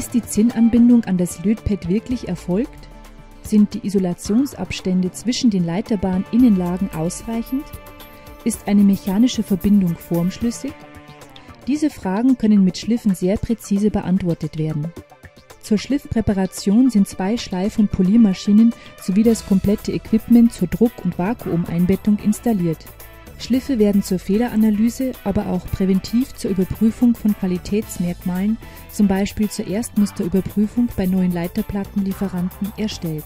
Ist die Zinnanbindung an das Lötpad wirklich erfolgt? Sind die Isolationsabstände zwischen den leiterbaren Innenlagen ausreichend? Ist eine mechanische Verbindung formschlüssig? Diese Fragen können mit Schliffen sehr präzise beantwortet werden. Zur Schliffpräparation sind zwei Schleif- und Poliermaschinen sowie das komplette Equipment zur Druck- und Vakuumeinbettung installiert. Schliffe werden zur Fehleranalyse, aber auch präventiv zur Überprüfung von Qualitätsmerkmalen, zum Beispiel zur Erstmusterüberprüfung bei neuen Leiterplattenlieferanten, erstellt